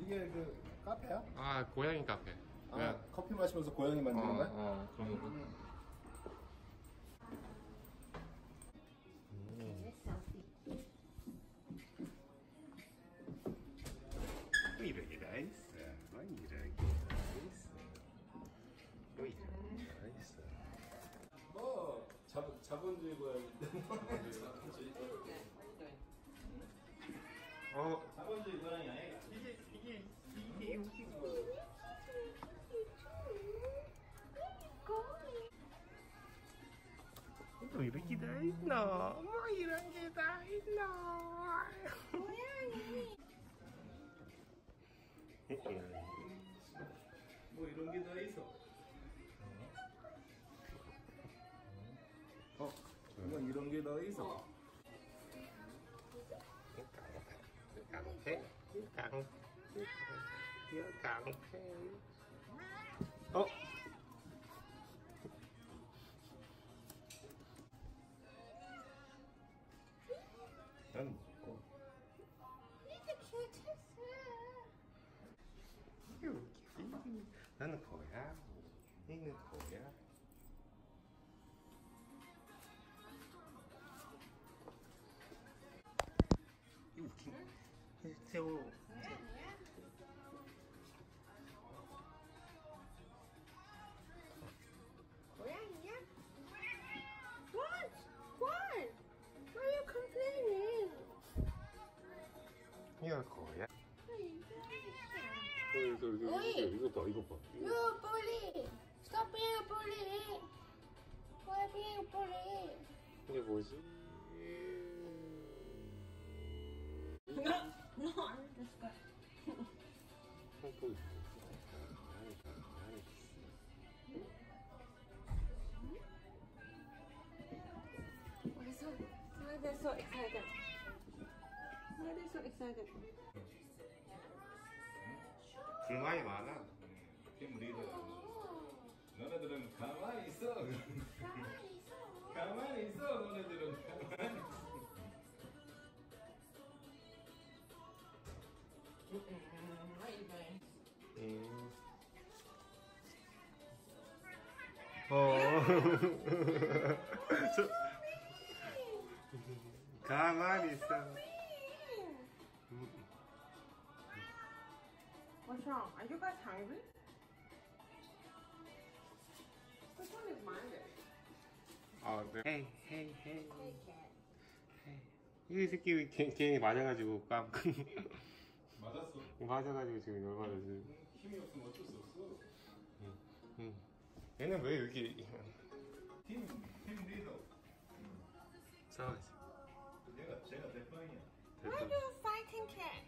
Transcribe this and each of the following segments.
이게 그 카페야? 아 고양이 카페. 아 네. 커피 마시면서 고양이 만드는 어, 거야? 어 그런 거. 음. 이렇게 다 있어. 이렇게 다 있어. 이렇게 다 있어. 뭐 자본 자본주의 고양인데 어 자본주의 고양이 아니 있노? 뭐 이런 게 다 있노? 뭐 이런 게 다 있어. 어, 뭐 이런 게 다 있어. 깡패, 깡패, 깡패. 어? 난 먹고. 여기. 나는 거야. 얘는 거야. 이거 새우. 이거 거야. Hey, 이거 이거 이거 어이. 이거 봐 이거 봐. You bully! Stop being a bully! Why being a bully? 이게 뭐지? No, I'm just going. 또 Why so? Why they're so excited? So excited? 불만이 많아. 팀 리더. 너네들은 가만히 있어. 가만히 있어. 너네들은 가만히. What are you doing? 음. 어. 저... 가만히 있어. Wrong? Are you guys hungry? Which one is mine? 아, 네. 헤이, 헤이, 헤이. Hey, cat. 이 새끼 개, 개인이 맞아가지고 깜 맞았어. 맞아가지고 지금 지금. 힘이 없으면 어쩔 수 없어. 응. 얘는 왜 여기 팀, 팀 리더. 싸워야지? 내가 제가 대빵이야. Why are you fighting cat?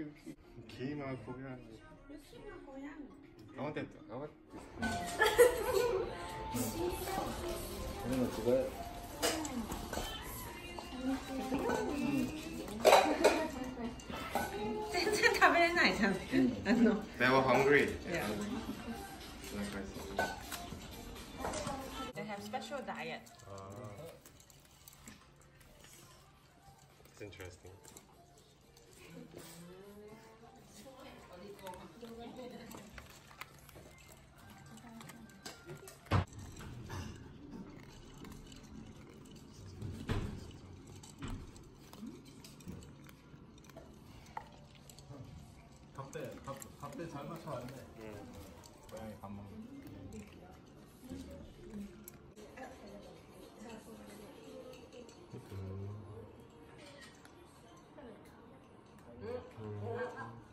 여기. 고양이. 열심히 고양이. 가운데 있다. 가운데. 그러면 그거야. They were hungry. Yeah. They have special diet. Uh, it's interesting. 잘 맞춰왔네. 응. 고양이 밥 먹는.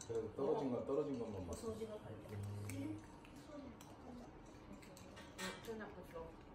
그래도 떨어진 건 떨어진 것만 맞춰. 레몬 자꾸 좋네. 자꾸